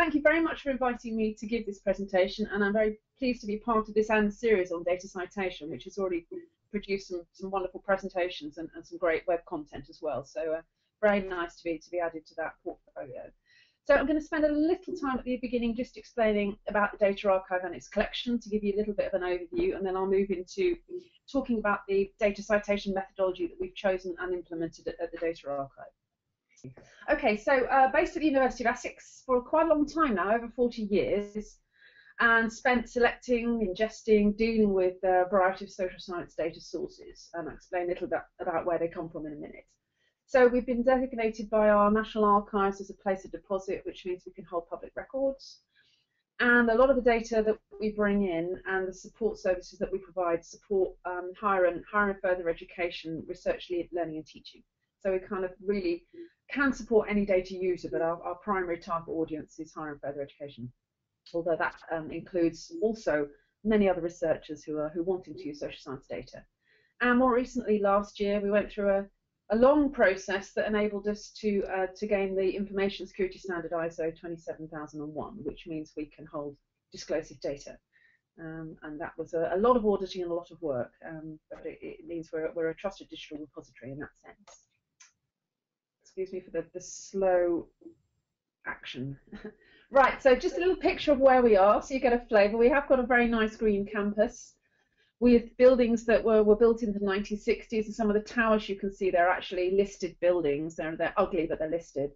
thank you very much for inviting me to give this presentation, and I'm very pleased to be part of this ANDS series on data citation, which has already produced some, some wonderful presentations and, and some great web content as well. So uh, very nice to be to be added to that portfolio. So I'm going to spend a little time at the beginning just explaining about the data archive and its collection to give you a little bit of an overview, and then I'll move into talking about the data citation methodology that we've chosen and implemented at, at the data archive. Okay, so uh, based at the University of Essex for quite a long time now, over 40 years, and spent selecting, ingesting, dealing with a variety of social science data sources, and I'll explain a little bit about where they come from in a minute. So we've been designated by our National Archives as a place of deposit, which means we can hold public records. And a lot of the data that we bring in and the support services that we provide support um, higher and higher and further education, research, learning, and teaching. So we kind of really can support any data user, but our, our primary target audience is higher and further education although that um, includes also many other researchers who are who wanting to use social science data. And more recently, last year, we went through a, a long process that enabled us to uh, to gain the Information Security Standard ISO 27001, which means we can hold disclosive data. Um, and that was a, a, lot of auditing and a lot of work, um, but it, it, means we're, we're a trusted digital repository in that sense. Excuse me for the, the slow action. Right, so just a little picture of where we are so you get a flavour. We have got a very nice green campus with buildings that were, were built in the 1960s and some of the towers you can see they're actually listed buildings. They're, they're ugly but they're listed.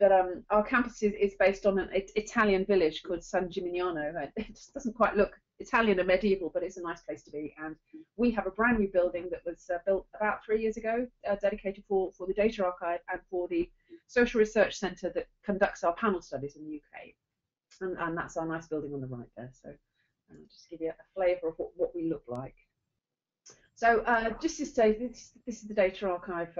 But um, our campus is, is based on an Italian village called San Gimignano. It just doesn't quite look Italian or medieval, but it's a nice place to be. And we have a brand new building that was uh, built about three years ago, uh, dedicated for, for the data archive and for the social research centre that conducts our panel studies in the UK. And, and that's our nice building on the right there. So uh, just give you a flavour of what, what we look like. So uh, just to say, this, this is the data archive.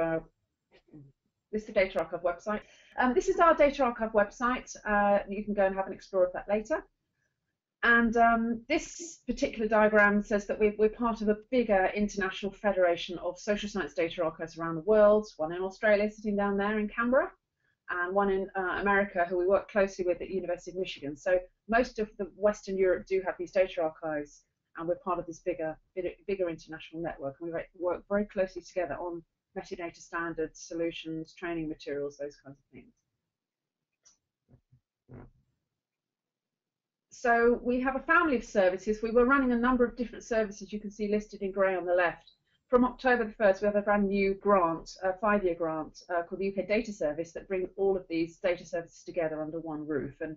This is the data archive website. Um, this is our data archive website. Uh, you can go and have an explore of that later. And um, this particular diagram says that we're, we're, part of a bigger international federation of social science data archives around the world, one in Australia sitting down there in Canberra, and one in uh, America who we work closely with at the University of Michigan. So most of the Western Europe do have these data archives, and we're part of this bigger, bigger international network. And we work very closely together on metadata standards, solutions, training materials, those kinds of things. So we have a family of services. We were running a number of different services you can see listed in grey on the left. From October the 1st, we have a brand new grant, a five-year grant uh, called the UK Data Service that brings all of these data services together under one roof. And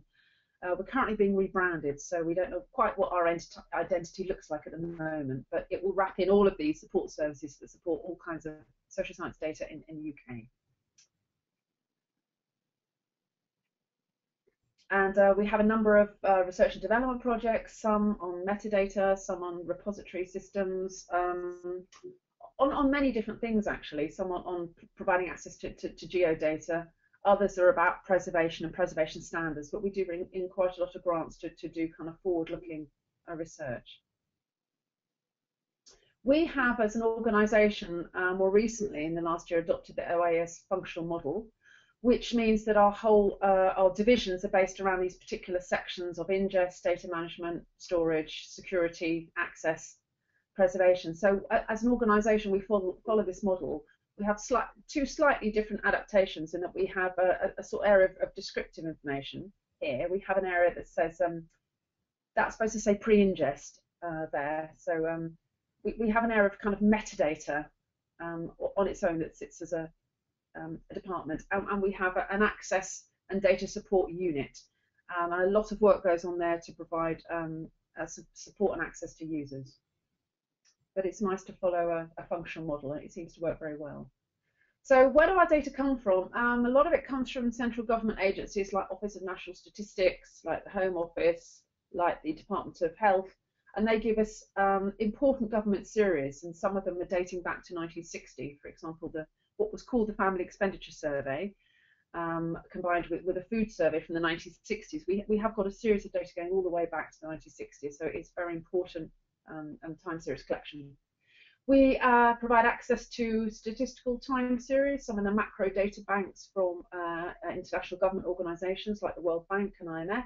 uh, we're currently being rebranded, so we don't know quite what our identity looks like at the moment, but it will wrap in all of these support services that support all kinds of social science data in, in the UK. And uh, we have a number of uh, research and development projects, some on metadata, some on repository systems, um, on, on many different things actually, some on, on providing access to, to, to, geodata, others are about preservation and preservation standards, but we do bring in quite a lot of grants to, to do kind of forward-looking uh, research. We have, as an organisation, uh, more recently in the last year, adopted the OAIS functional model, which means that our whole uh, our divisions are based around these particular sections of ingest, data management, storage, security, access, preservation. So uh, as an organisation, we follow, follow this model. We have slight, two slightly different adaptations in that we have a, a, sort of area of, of, descriptive information here. We have an area that says um, that's supposed to say pre-ingest uh, there. So um, we, we have an area of kind of metadata um, on its own that sits as a um, a department, and, and, we have an access and data support unit. And a lot of work goes on there to provide um, support and access to users. But it's nice to follow a, a, functional model, and it seems to work very well. So where do our data come from? Um, a lot of it comes from central government agencies like Office of National Statistics, like the Home Office, like the Department of Health, and they give us um, important government series, and some of them are dating back to 1960. For example, the what was called the Family Expenditure Survey, um, combined with, with a food survey from the 1960s. We, we have got a series of data going all the way back to the 1960s, so it's very important um, and time series collection. We uh, provide access to statistical time series, some of the macro data banks from uh, international government organisations like the World Bank and IMF.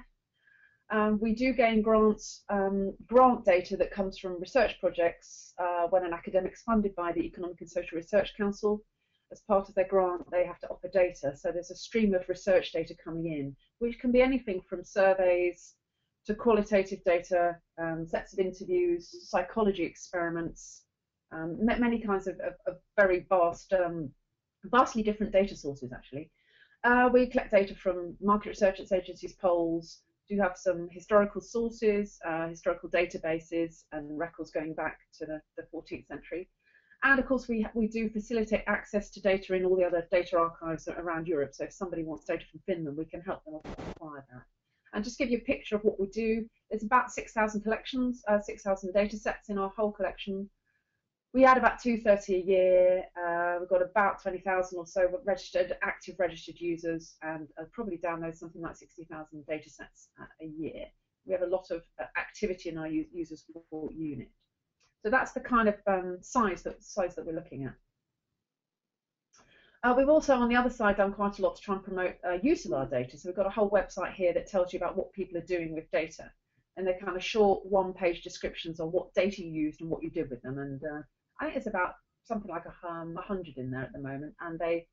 Um, we do gain grants, um, grant data that comes from research projects uh, when an academic's funded by the Economic and Social Research Council. As part of their grant, they have to offer data. So there's a stream of research data coming in, which can be anything from surveys to qualitative data, um, sets of interviews, psychology experiments, um, many kinds of, of, of very vast, um, vastly different data sources actually. Uh, we collect data from market research agencies, polls, do have some historical sources, uh, historical databases, and records going back to the, the 14th century. And of course, we, we do facilitate access to data in all the other data archives around Europe. So if somebody wants data from Finland, we can help them acquire that. And just give you a picture of what we do, there's about 6,000 collections, uh, 6,000 data sets in our whole collection we add about 230 a year. Uh, we've got about 20,000 or so registered, active registered users, and uh, probably download something like 60,000 data sets a year. We have a lot of uh, activity in our users support unit. So that's the kind of um, size that size that we're looking at. Uh, we've also, on the other side, done quite a lot to try and promote uh, use of our data. So we've got a whole website here that tells you about what people are doing with data. And they're kind of short one-page descriptions on what data you used and what you did with them. And uh, I think there's about something like a um, hundred in there at the moment, and they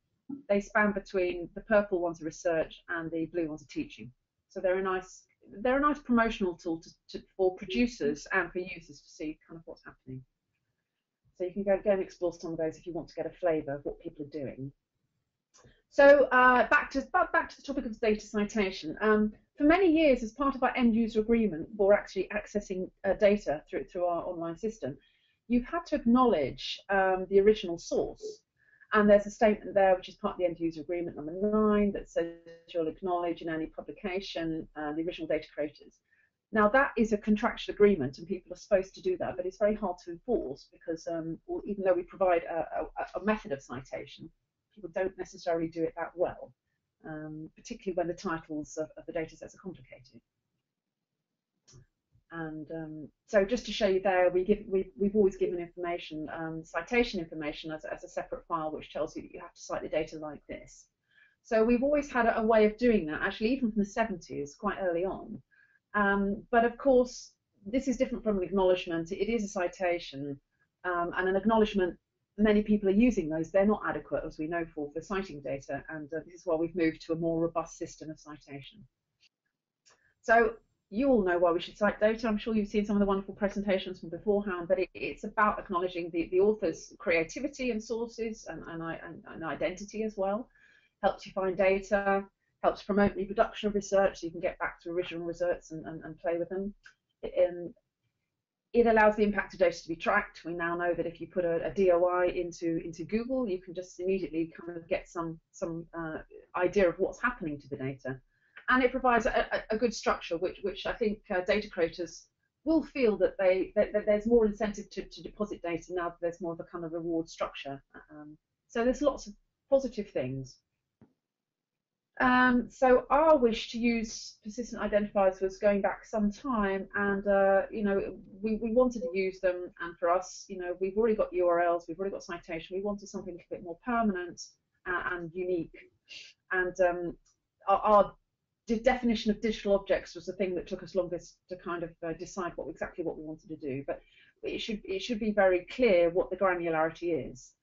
they span between the purple ones are research and the blue ones are teaching. So they're a nice they're a nice promotional tool to, to, for producers and for users to see kind of what's happening. So you can go, go and explore some of those if you want to get a flavour of what people are doing. So uh, back to back to the topic of data citation. Um, for many years, as part of our end user agreement for actually accessing uh, data through through our online system, you've had to acknowledge um, the original source. And there's a statement there, which is part of the end user agreement number nine, that says you'll acknowledge in any publication uh, the original data creators. Now that is a contractual agreement, and people are supposed to do that, but it's very hard to enforce because um, even though we provide a, a, a, method of citation, people don't necessarily do it that well, um, particularly when the titles of, of the data sets are complicated. And um, so just to show you there, we give, we, we've always given information, um, citation information as, as a separate file which tells you that you have to cite the data like this. So we've always had a, a way of doing that, actually even from the 70s, quite early on. Um, but of course, this is different from an acknowledgement. It is a citation, um, and an acknowledgement, many people are using those. They're not adequate, as we know, for, for citing data, and uh, this is why we've moved to a more robust system of citation. So you all know why we should cite data. I'm sure you've seen some of the wonderful presentations from beforehand, but it, it's about acknowledging the, the author's creativity and sources and, and, and, and, identity as well. Helps you find data, helps promote reproduction of research so you can get back to original results and, and, and play with them. It, um, it allows the impact of data to be tracked. We now know that if you put a, a, DOI into into Google, you can just immediately kind of get some some uh, idea of what's happening to the data and it provides a, a, good structure, which which I think uh, data creators will feel that they that, that, there's more incentive to, to deposit data now that there's more of a kind of reward structure. Um, so there's lots of positive things. Um, so our wish to use persistent identifiers was going back some time, and uh, you know we, we wanted to use them, and for us, you know, we've already got URLs, we've already got citation, we wanted something a bit more permanent uh, and unique, and um, our, our the definition of digital objects was the thing that took us longest to kind of uh, decide what exactly what we wanted to do. But it should it should be very clear what the granularity is.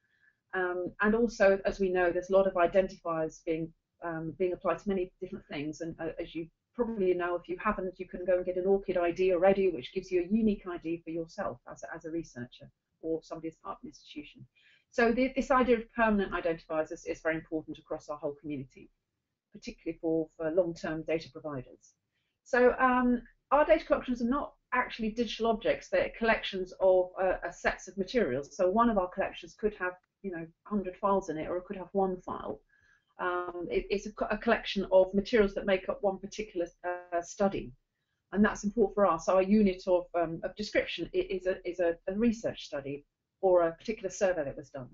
Um, and also, as we know, there's a lot of identifiers being um, being applied to many different things. And uh, as you probably know, if you haven't, you can go and get an ORCID ID already, which gives you a unique ID for yourself as a, as a researcher or somebody as part of an institution. So the, this idea of permanent identifiers is, is very important across our whole community particularly for, for long-term data providers. So um, our data collections are not actually digital objects, they're collections of uh, sets of materials. So one of our collections could have, you know, 100 files in it, or it could have one file. Um, it, it's a, a, collection of materials that make up one particular uh, study. And that's important for us. Our unit of, um, of description is, a, is a, a research study or a particular survey that was done.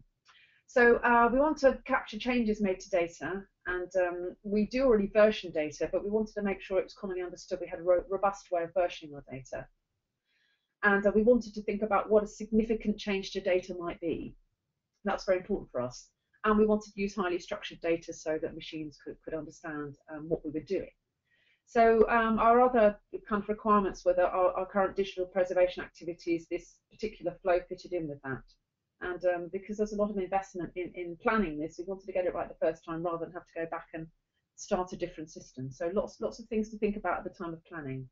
So uh, we want to capture changes made to data, and um, we do already version data, but we wanted to make sure it was commonly understood we had a ro robust way of versioning our data. And uh, we wanted to think about what a significant change to data might be. That's very important for us. And we wanted to use highly structured data so that machines could, could understand um, what we were doing. So um, our other kind of requirements were that our, our, current digital preservation activities, this particular flow fitted in with that. And um, because there's a lot of investment in, in planning this, we wanted to get it right the first time rather than have to go back and start a different system. So lots, lots of things to think about at the time of planning.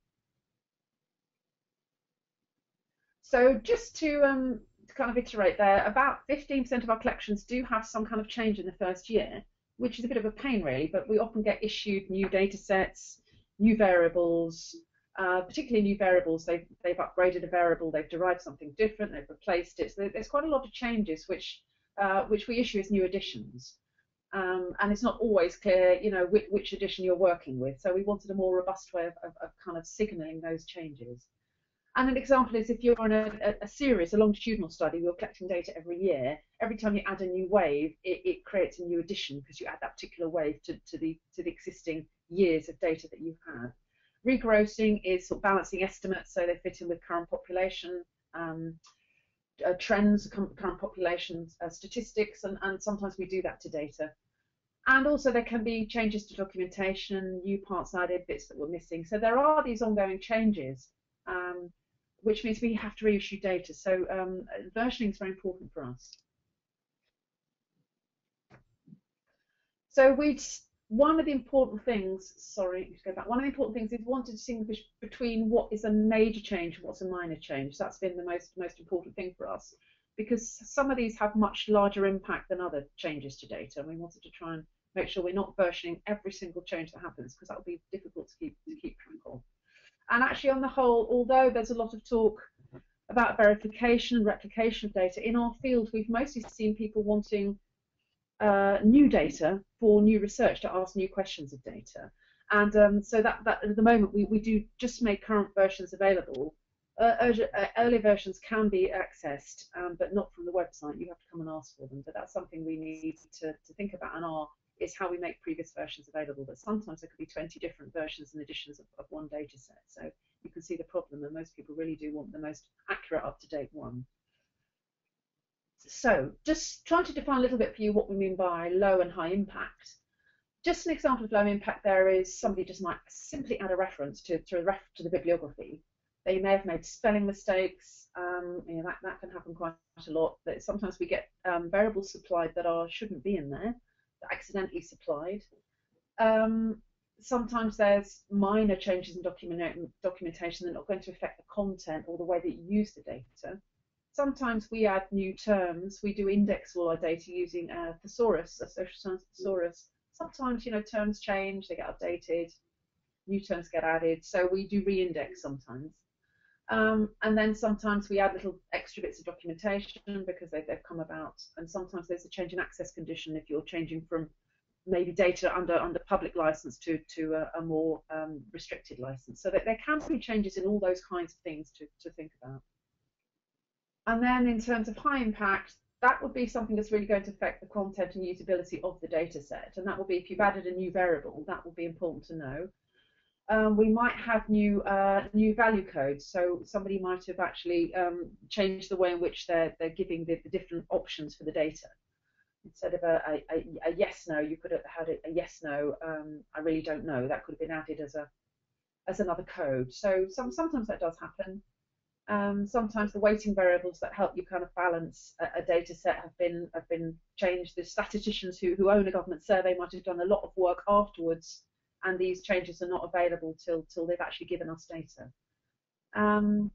So just to, um, to kind of iterate there, about 15% of our collections do have some kind of change in the first year, which is a bit of a pain really, but we often get issued new data sets, new variables, uh, particularly new variables. They've, they've upgraded a variable, they've derived something different, they've replaced it. So there's quite a lot of changes which, uh, which we issue as new additions. Um, and it's not always clear, you know, which, which, edition you're working with. So we wanted a more robust way of, of, of kind of signalling those changes. And an example is if you're on a, a, series, a longitudinal study, you're collecting data every year. Every time you add a new wave, it, it creates a new addition because you add that particular wave to, to, the to the existing years of data that you've had. Regrossing is sort of balancing estimates so they fit in with current population um, uh, trends, current population uh, statistics, and, and sometimes we do that to data. And also there can be changes to documentation, new parts added, bits that were missing. So there are these ongoing changes, um, which means we have to reissue data. So um, versioning is very important for us. So we one of the important things, sorry, go back, one of the important things is we want to distinguish between what is a major change and what's a minor change. That's been the most most important thing for us because some of these have much larger impact than other changes to data, and we wanted to try and make sure we're not versioning every single change that happens because that would be difficult to keep to keep track of. And actually, on the whole, although there's a lot of talk about verification and replication of data in our field, we've mostly seen people wanting uh, new data for new research to ask new questions of data. And um, so that, that at the moment we, we do just make current versions available. Uh, uh, early versions can be accessed, um, but not from the website. You have to come and ask for them. But that's something we need to, to think about and our is how we make previous versions available. But sometimes there could be 20 different versions and editions of, of one data set. So you can see the problem, and most people really do want the most accurate, up-to-date one. So just trying to define a little bit for you what we mean by low and high impact. Just an example of low impact there is somebody just might simply add a reference to, to, ref, to the bibliography. They may have made spelling mistakes. Um, you know, that, that can happen quite a lot. But sometimes we get um, variables supplied that are shouldn't be in there, accidentally supplied. Um, sometimes there's minor changes in document, documentation that are not going to affect the content or the way that you use the data. Sometimes we add new terms. We do index all our data using a thesaurus, a social science thesaurus. Sometimes, you know, terms change, they get updated, new terms get added. So we do re-index sometimes. Um, and then sometimes we add little extra bits of documentation because they, have come about. And sometimes there's a change in access condition if you're changing from maybe data under under public license to to a, a more um, restricted license. So that there can be changes in all those kinds of things to, to think about. And then in terms of high impact, that would be something that's really going to affect the content and usability of the data set. And that will be if you've added a new variable, that will be important to know. Um, we might have new uh, new value codes. So somebody might have actually um, changed the way in which they're, they're giving the, the different options for the data. Instead of a, a, a yes no, you could have had a yes no. Um, I really don't know. That could have been added as a as another code. So some, sometimes that does happen. Um, sometimes the weighting variables that help you kind of balance a, a, data set have been have been changed. The statisticians who, who own a government survey might have done a lot of work afterwards, and these changes are not available till till they've actually given us data. Um,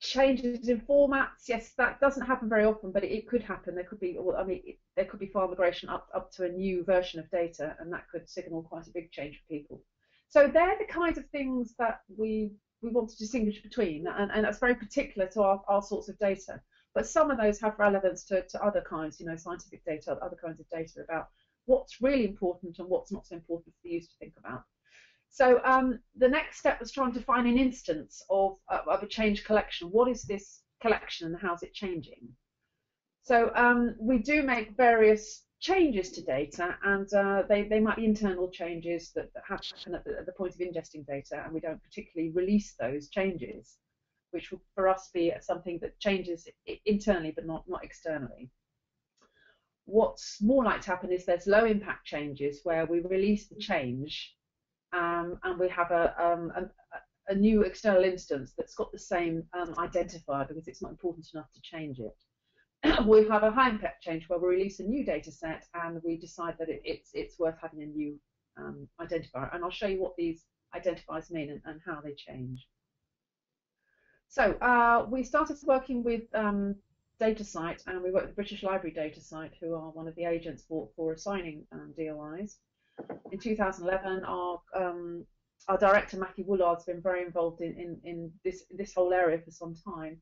changes in formats, yes, that doesn't happen very often, but it, it could happen. There could be, I mean, it, there could be file migration up up to a new version of data, and that could signal quite a big change for people. So they're the kinds of things that we we want to distinguish between, and, and that's very particular to our, our sorts of data. But some of those have relevance to, to other kinds, you know, scientific data, other kinds of data about what's really important and what's not so important for you to think about. So um, the next step was trying to find an instance of, of a change collection. What is this collection and how's it changing? So um, we do make various changes to data, and uh, they, they might be internal changes that, that happen at the, at the, point of ingesting data, and we don't particularly release those changes. which will for us be something that changes internally but not, not externally. What's more like to happen is there's low impact changes where we release the change um, and we have a, um, a, a, new external instance that's got the same um, identifier because it's not important enough to change it. we have a high impact change where we release a new data set and we decide that it, it's, it's worth having a new um, identifier. And I'll show you what these identifiers mean and, and how they change. So uh, we started working with um, DataCite and we work with the British Library DataCite, who are one of the agents for, for assigning um, DOIs. In 2011, our um, our director Matthew Woollard's been very involved in, in, in this this whole area for some time.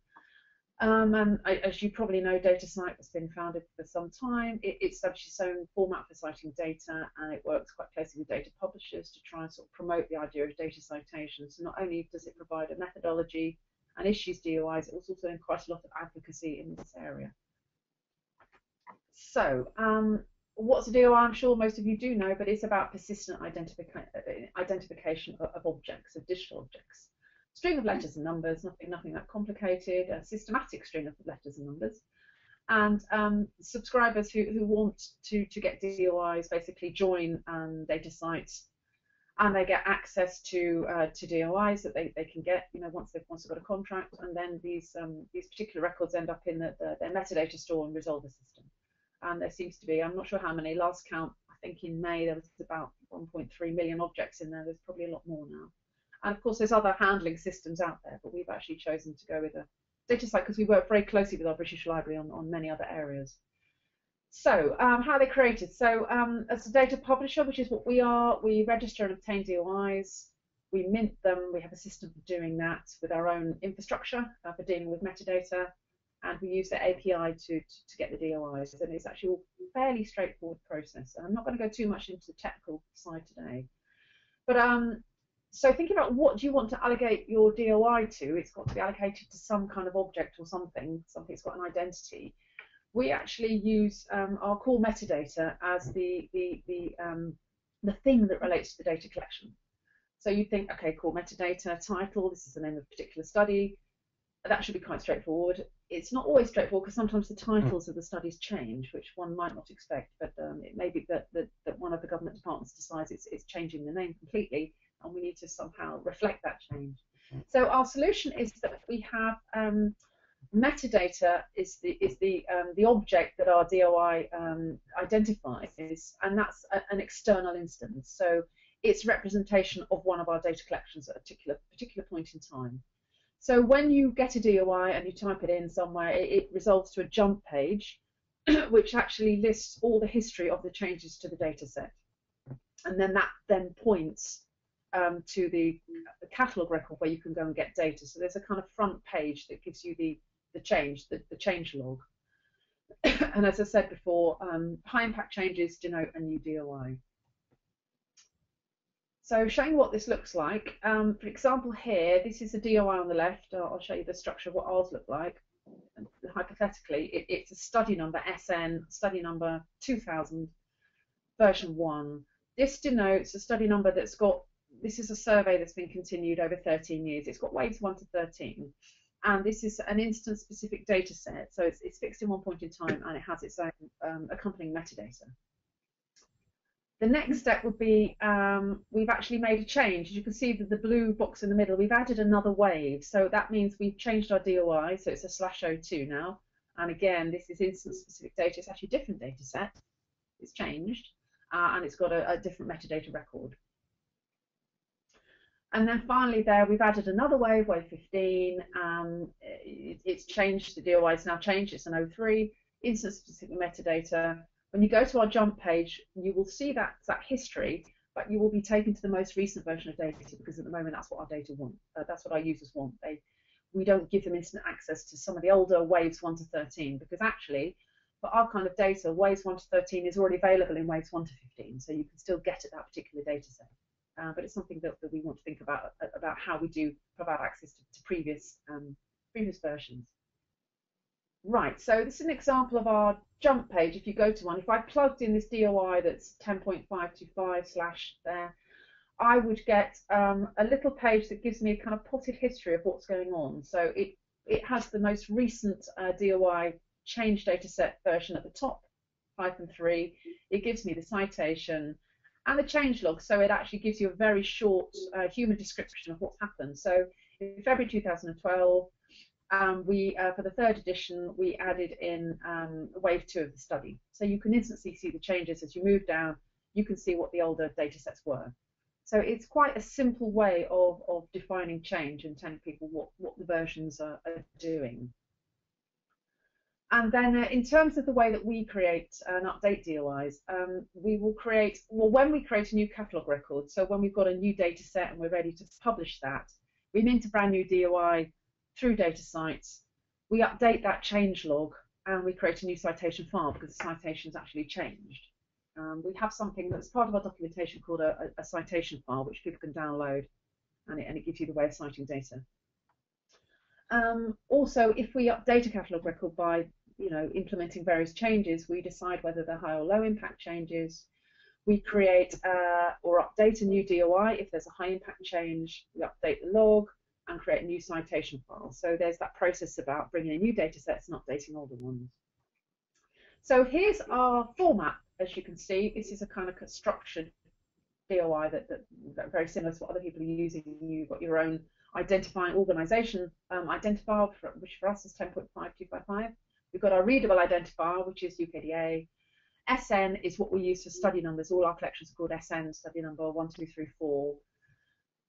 Um, and I, as you probably know, DataCite has been founded for some time. It, it established its own format for citing data, and it works quite closely with data publishers to try and sort of promote the idea of data citation. So not only does it provide a methodology and issues DOIs, it was also doing quite a lot of advocacy in this area. So, um, what's a DOI? I'm sure most of you do know, but it's about persistent identifica identification of, of objects, of digital objects string of letters and numbers, nothing, nothing that complicated, a systematic string of letters and numbers. And um, subscribers who, who want to, to get DOIs basically join um, DataCite and they get access to uh, to DOIs that they, they can get you know once they've once they've got a contract and then these um, these particular records end up in the, the, their metadata store and resolver system. And there seems to be I'm not sure how many last count I think in May there was about 1.3 million objects in there. There's probably a lot more now. And of course, there's other handling systems out there, but we've actually chosen to go with a DataCite because we work very closely with our British Library on, on many other areas. So, um, how are they created? So, um, as a data publisher, which is what we are, we register and obtain DOIs, we mint them, we have a system for doing that with our own infrastructure uh, for dealing with metadata, and we use the API to, to, to, get the DOIs. And it's actually a fairly straightforward process. And I'm not going to go too much into the technical side today. But um, so think about what do you want to allocate your DOI to. It's got to be allocated to some kind of object or something. Something that's got an identity. We actually use um, our core metadata as the the the um, the thing that relates to the data collection. So you think, okay, core metadata, title, this is the name of a particular study. That should be quite straightforward. It's not always straightforward because sometimes the titles of the studies change, which one might not expect. But um, it may be that, that, that one of the government departments decides it's, it's changing the name completely and we need to somehow reflect that change. So our solution is that we have um, metadata is the is the um, the object that our DOI um, identifies, and that's a, an external instance. So it's representation of one of our data collections at a particular particular point in time. So when you get a DOI and you type it in somewhere, it, it resolves to a jump page, which actually lists all the history of the changes to the data set, and then that then points um, to the, the catalog record where you can go and get data. So there's a kind of front page that gives you the, the change, the, the change log. and as I said before, um, high impact changes denote a new DOI. So showing what this looks like, um, for example here, this is a DOI on the left. I'll, I'll show you the structure of what ours look like. And hypothetically, it, it's a study number SN, study number 2000, version 1. This denotes a study number that's got this is a survey that's been continued over 13 years. It's got waves 1 to 13. And this is an instance-specific data set, so it's, it's, fixed in one point in time and it has its own um, accompanying metadata. The next step would be um, we've actually made a change. As you can see the, the blue box in the middle, we've added another wave. So that means we've changed our DOI, so it's a slash O2 now. And again, this is instance-specific data. It's actually a different data set. It's changed, uh, and it's got a, a different metadata record. And then finally there, we've added another wave, wave 15. Um, it, it's changed, the DOI is now changed, it's an 03, instance-specific metadata. When you go to our jump page, you will see that, that history, but you will be taken to the most recent version of data because at the moment that's what our data want. Uh, that's what our users want. They, we don't give them instant access to some of the older waves 1 to 13 because actually for our kind of data, waves 1 to 13 is already available in waves 1 to 15, so you can still get at that particular data set uh, but it's something that, that we want to think about uh, about how we do provide access to, to previous um, previous versions. Right, so this is an example of our jump page. If you go to one, if I plugged in this DOI that's 10.525 slash there, I would get um, a little page that gives me a kind of potted history of what's going on. So it, it has the most recent uh, DOI change dataset version at the top, Python 3. It gives me the citation and the change log, so it actually gives you a very short uh, human description of what's happened. So in February 2012, um, we uh, for the third edition we added in um, wave two of the study. So you can instantly see the changes as you move down. You can see what the older data sets were. So it's quite a simple way of, of defining change and telling people what, what the versions are, are doing. And then uh, in terms of the way that we create and update DOIs, um, we will create, well, when we create a new catalogue record, so when we've got a new data set and we're ready to publish that, we mint a brand new DOI through data DataCite, we update that change log, and we create a new citation file because the citation's actually changed. Um, we have something that's part of our documentation called a, a, a citation file, which people can download, and it, and it gives you the way of citing data. Um, also, if we update a catalogue record by you know, implementing various changes, we decide whether they're high or low impact changes. We create uh, or update a new DOI. If there's a high impact change, we update the log and create a new citation file. So there's that process about bringing in new data sets and updating older ones. So here's our format, as you can see. This is a kind of structured DOI that, that, that very similar to what other people are using. You've got your own identifying organization um, identifier, which for us is 10.5255. We've got our readable identifier, which is UKDA. SN is what we use for study numbers. All our collections are called SN, study number 1234.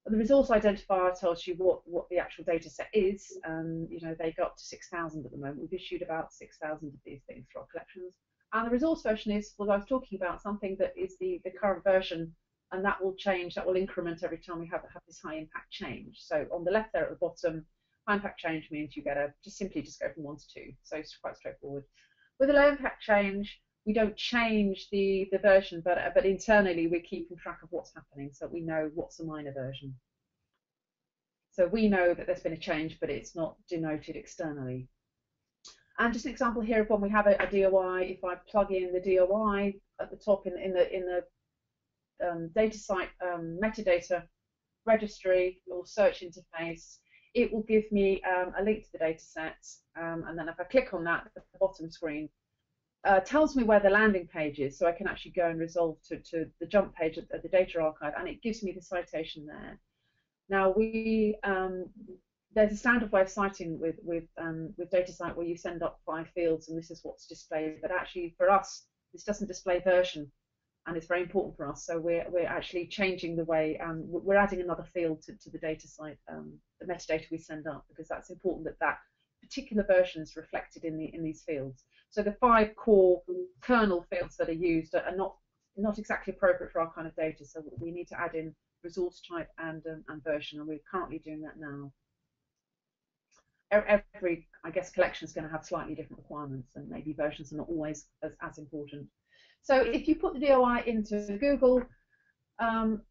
The resource identifier tells you what, what the actual data set is. Um, you know, they go up to 6,000 at the moment. We've issued about 6,000 of these things for our collections. And the resource version is what I was talking about, something that is the, the current version, and that will change, that will increment every time we have, have this high impact change. So on the left there at the bottom, impact change means you get a, just simply just go from one to two. So it's quite straightforward. With a low impact change, we don't change the, the version, but, but internally we're keeping track of what's happening so we know what's a minor version. So we know that there's been a change, but it's not denoted externally. And just an example here of when we have a, a DOI, if I plug in the DOI at the top in, in the in the um, DataCite um, metadata registry or search interface, it will give me um, a link to the dataset, um, and then if I click on that, the bottom screen uh, tells me where the landing page is, so I can actually go and resolve to, to the jump page at, the data archive, and it gives me the citation there. Now we um, there's a standard way of citing with with um, with DataCite where you send up five fields and this is what's displayed, but actually for us this doesn't display version, and it's very important for us. So we're we're actually changing the way um, we're adding another field to, to the DataCite, um, the metadata we send up because that's important that that particular version is reflected in the in these fields. So the five core kernel fields that are used are not not exactly appropriate for our kind of data. So we need to add in resource type and um, and version, and we're currently doing that now. Every, I guess, collection is going to have slightly different requirements, and maybe versions are not always as, as important. So if you put the DOI into Google, um,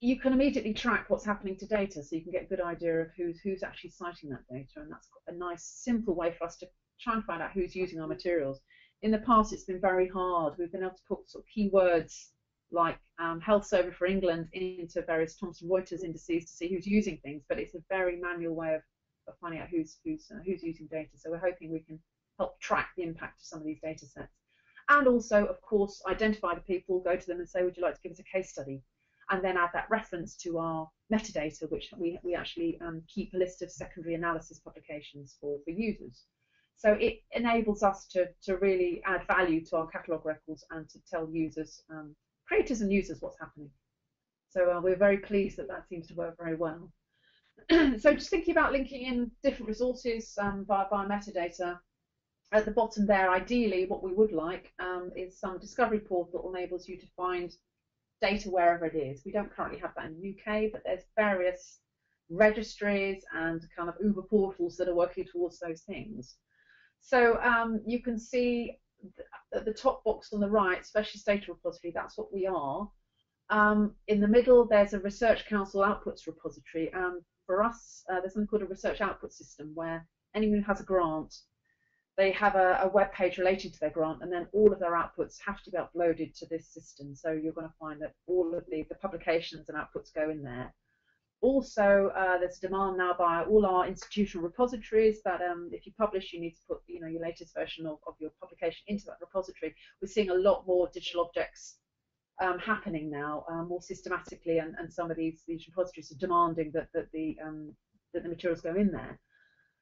you can immediately track what's happening to data, so you can get a good idea of who's who's actually citing that data, and that's a nice, simple way for us to try and find out who's using our materials. In the past, it's been very hard. We've been able to put sort of keywords like um, Health Survey for England into various Thomson Reuters indices to see who's using things, but it's a very manual way of, of finding out who's who's uh, who's using data. So we're hoping we can help track the impact of some of these data sets, and also, of course, identify the people, go to them and say, would you like to give us a case study? and then add that reference to our metadata, which we, we actually um, keep a list of secondary analysis publications for, for users. So it enables us to, to really add value to our catalogue records and to tell users, um, creators and users what's happening. So uh, we're very pleased that that seems to work very well. so just thinking about linking in different resources um, via, via metadata, at the bottom there, ideally, what we would like um, is some discovery portal that enables you to find data wherever it is. We don't currently have that in the UK, but there's various registries and kind of Uber portals that are working towards those things. So um, you can see at the top box on the right, Specialist Data Repository, that's what we are. Um, in the middle, there's a Research Council Outputs Repository. And for us, uh, there's something called a Research Output System where anyone who has a grant they have a, a, web page related to their grant, and then all of their outputs have to be uploaded to this system. So you're going to find that all of the, the publications and outputs go in there. Also, uh, there's demand now by all our institutional repositories that um, if you publish, you need to put you know your latest version of, of your publication into that repository. We're seeing a lot more digital objects um, happening now um, more systematically, and, and some of these, these repositories are demanding that, that the um, that the materials go in there.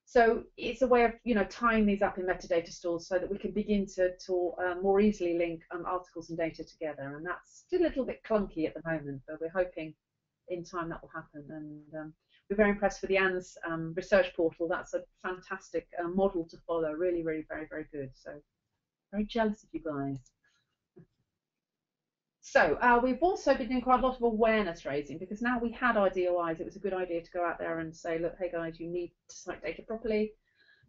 So it's a way of you know tying these up in metadata stores so that we can begin to, to uh, more easily link um, articles and data together. And that's still a little bit clunky at the moment, but we're hoping in time that will happen. And um, we're very impressed with the ANDS um, research portal. That's a fantastic uh, model to follow. Really, really, very, very good. So very jealous of you guys. So uh, we've also been doing quite a lot of awareness raising because now we had DOIs, it was a good idea to go out there and say, look, hey guys, you need to cite data properly.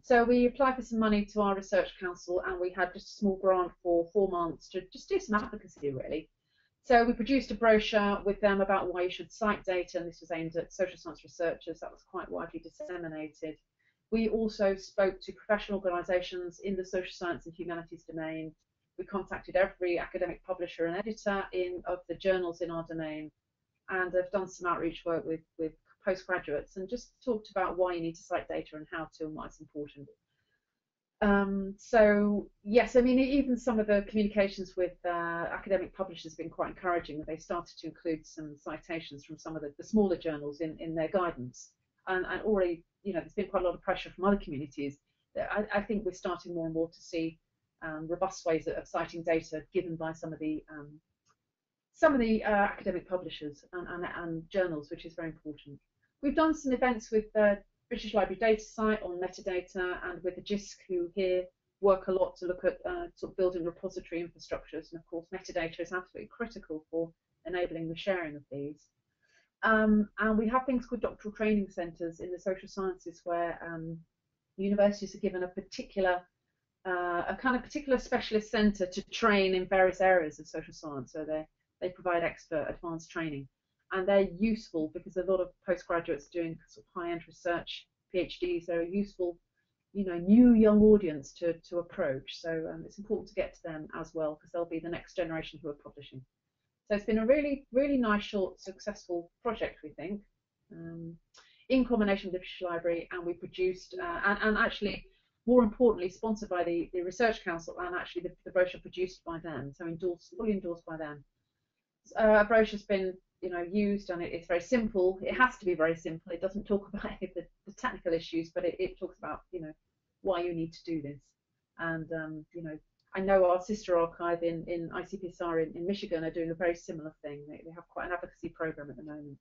So we applied for some money to our research council and we had just a small grant for four months to just do some advocacy really. So we produced a brochure with them about why you should cite data and this was aimed at social science researchers. That was quite widely disseminated. We also spoke to professional organisations in the social science and humanities domain we contacted every academic publisher and editor in of the journals in our domain and have done some outreach work with, with postgraduates and just talked about why you need to cite data and how to and why it's important. Um, so yes, I mean even some of the communications with uh, academic publishers have been quite encouraging. They started to include some citations from some of the, the smaller journals in, in their guidance, and, and, already you know there's been quite a lot of pressure from other communities. I, I think we're starting more and more to see um, robust ways of citing data given by some of the um, some of the uh, academic publishers and, and, and, journals, which is very important. We've done some events with the British Library DataCite on metadata and with the JISC, who here work a lot to look at uh, sort of building repository infrastructures. And of course, metadata is absolutely critical for enabling the sharing of these. Um, and we have things called doctoral training centres in the social sciences where um, universities are given a particular uh, a kind of particular specialist centre to train in various areas of social science. So they they provide expert advanced training, and they're useful because a lot of postgraduates doing sort of high-end research, PhDs, they're a useful, you know, new young audience to to approach. So um, it's important to get to them as well because they'll be the next generation who are publishing. So it's been a really really nice, short, successful project, we think. Um, in combination with the British Library, and we produced, uh, and, and actually more importantly, sponsored by the, the Research Council and actually the, the brochure produced by them, so endorsed, fully endorsed by them. Uh, a brochure's been you know, used and it, it's very simple. It has to be very simple. It doesn't talk about the, the technical issues, but it, it, talks about, you know, why you need to do this. And, um, you know, I know our sister archive in, in ICPSR in, in Michigan are doing a very similar thing. They, they have quite an advocacy program at the moment.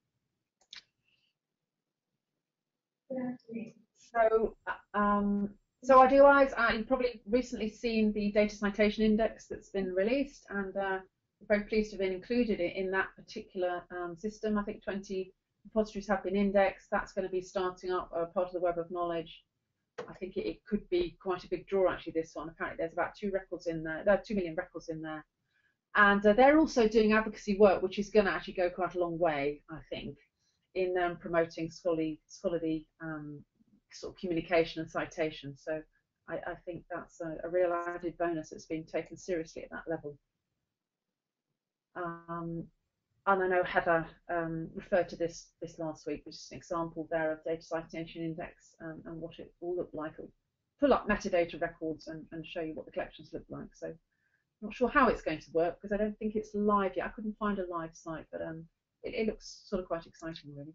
So, uh, um, so our DOIs, uh, you've probably recently seen the data citation index that's been released, and uh, we're very pleased to have been included in that particular um, system. I think 20 repositories have been indexed. That's going to be starting up a part of the Web of Knowledge. I think it, it, could be quite a big draw actually. This one apparently there's about two records in there. There are two million records in there, and uh, they're also doing advocacy work, which is going to actually go quite a long way, I think, in um, promoting scholarly scholarly um, sort of communication and citation. So I, I think that's a, a, real added bonus that's being taken seriously at that level. Um, and I know Heather um, referred to this this last week, which is an example there of data citation index um, and what it all looked like. It'll pull up metadata records and, and show you what the collections look like. So I'm not sure how it's going to work because I don't think it's live yet. I couldn't find a live site, but um, it, it looks sort of quite exciting, really.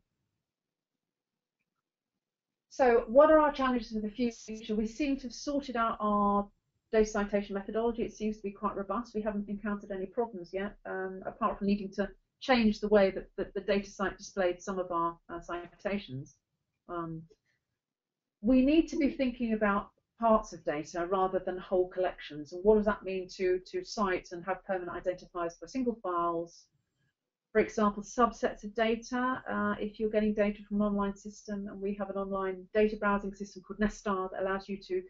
So what are our challenges for the future? We seem to have sorted out our data citation methodology. It seems to be quite robust. We haven't encountered any problems yet, um, apart from needing to change the way that, that the DataCite displayed some of our uh, citations. Um, we need to be thinking about parts of data rather than whole collections. And what does that mean to, to cite and have permanent identifiers for single files, for example, subsets of data. Uh, if you're getting data from an online system, and we have an online data browsing system called Nesstar that allows you to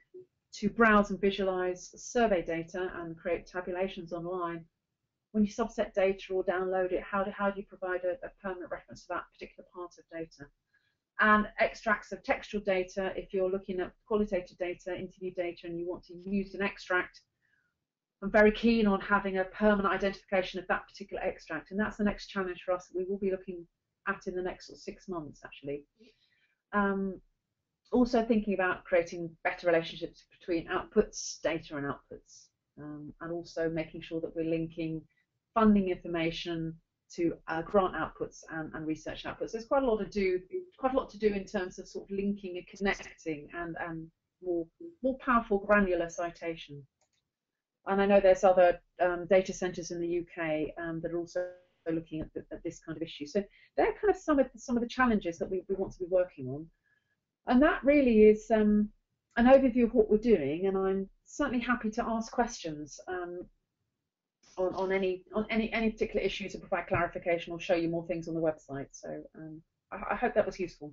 to browse and visualize survey data and create tabulations online. When you subset data or download it, how do, how do you provide a, a permanent reference to that particular part of data? and extracts of textual data. If you're looking at qualitative data, interview data, and you want to use an extract, I'm very keen on having a permanent identification of that particular extract, and that's the next challenge for us that we will be looking at in the next sort of six months, actually. Um, also thinking about creating better relationships between outputs, data and outputs, um, and also making sure that we're linking funding information to uh, grant outputs and, and, research outputs. There's quite a lot to do, quite a lot to do in terms of sort of linking and connecting and, and more more powerful granular citation. And I know there's other um, data centres in the UK um, that are also looking at, the, at, this kind of issue. So they're kind of some of the, some of the challenges that we, we want to be working on. And that really is um, an overview of what we're doing, and I'm certainly happy to ask questions um, on, on any on any any particular issue to provide clarification or show you more things on the website. So um, I, I, hope that was useful.